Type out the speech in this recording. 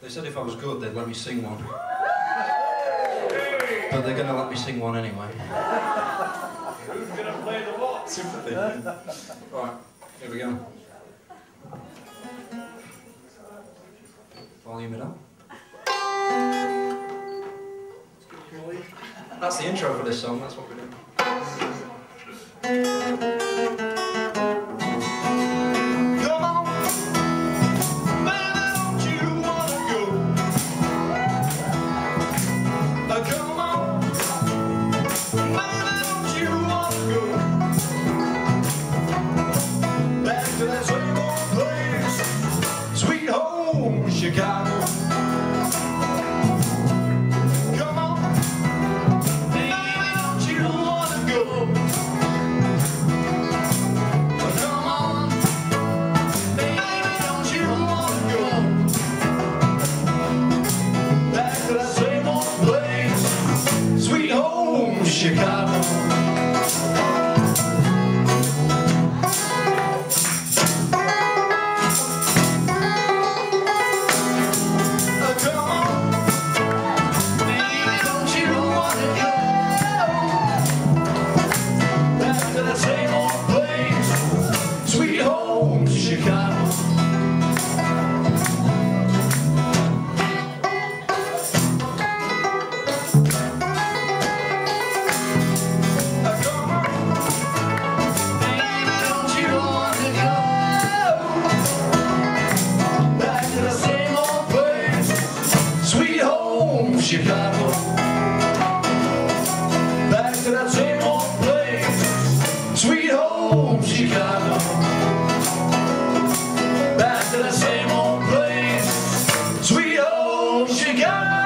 They said if I was good, they'd let me sing one. But they're gonna let me sing one anyway. Who's gonna play the what? Sympathy. Right, here we go. Volume it up. That's the intro for this song, that's what we're doing. Chicago. Sweet home Chicago? Chicago. Back to that same old place. Sweet home Chicago. Back to that same old place. Sweet home Chicago.